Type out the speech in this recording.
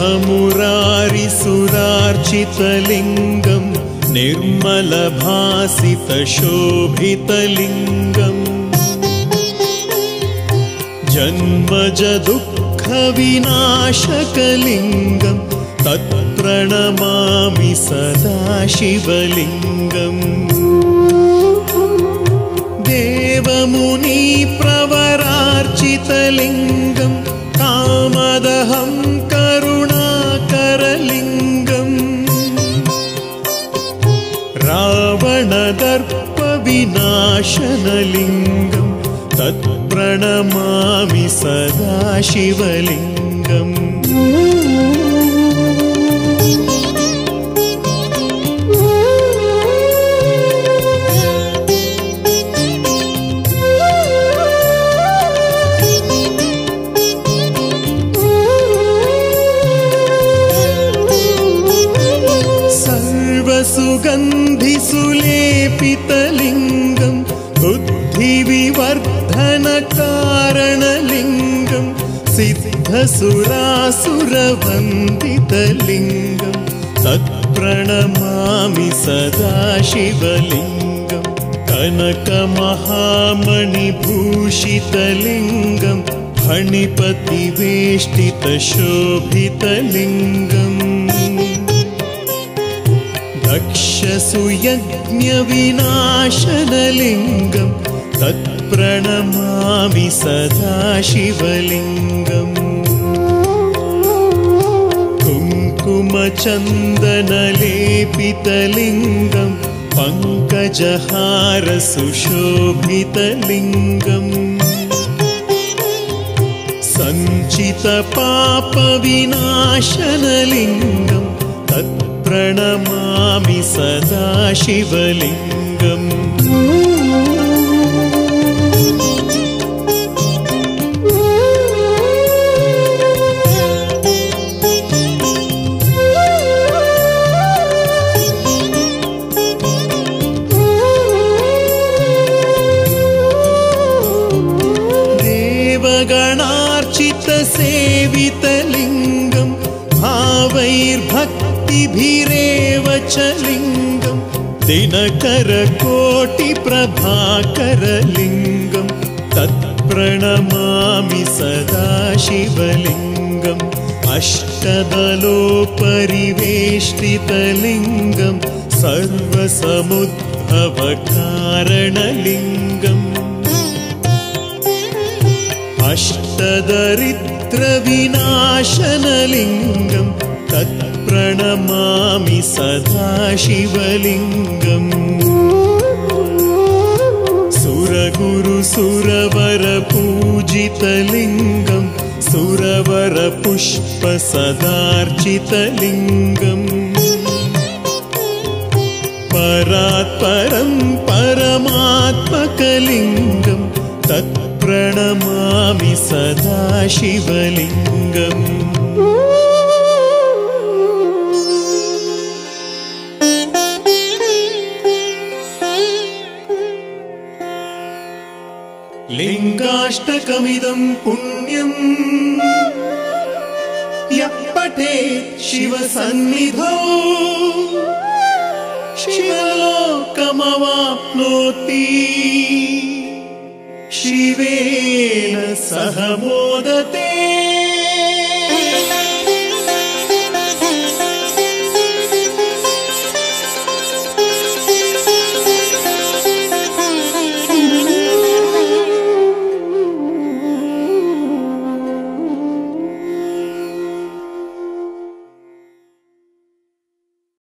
ब्रह्ममुरारिसुरार्चितलिङ्गं निर्मलभासितशोभितलिङ्गम् जन्मजदुःखविनाशकलिङ्गं तत्प्रणमामि सदा शिवलिङ्गम् देवमुनिप्रवरार्चितलिङ्गं कामदहं करुणाकरलिङ्गम् रावणदर्पविनाशनलिङ्गं तत्प्रणमामि सदा शिवलिङ्गम् सर्वसुगन्धिसुलेपितलिङ्गं बुद्धिविवर्धनकारणलिङ्गं सिद्धसुरासुरवन्दितलिङ्गं तत्प्रणमामि सदा शिवलिङ्गं कनकमहामणिभूषितलिङ्गं फणिपतिवेष्टितशोभितलिङ्गम् दक्षसुयज्ञविनाशनलिङ्गं तत्प्रणमामि सदा शिवलिङ्गम्। कुङ्कुमचन्दनलेपितलिङ्गं पङ्कजहारसुशोभितलिङ्गम्। सञ्चितपापविनाशनलिङ्गं तत्प्रणमामि सदा शिवलिङ्गम् देवगणार्चितसेवितलिङ्गं भावैर्भक्तिभिरेव च लिङ्गं। दिनकरकोटिप्रभाकरलिङ्गं। तत्प्रणमामि सदा शिवलिङ्गम्। अष्टदलोपरिवेष्टितलिङ्गं सर्वसमुद्भवकारणलिङ्गम्। अष्टदरिद्रविनाशनलिङ्गं तत्प्रणमामि सदा शिवलिङ्गम् सुरगुरुसुरवरपूजितलिङ्गं सुरवरपुष्पसदार्चितलिङ्गम् परात्परं परमात्मकलिङ्गं तत्प्रणमामि सदा शिवलिङ्गम् लिङ्गाष्टकमिदं पुण्यम्। यः पठेत् शिवसन्निधौ। शिवलोकमवाप्नोति। शिवेन सह मोदते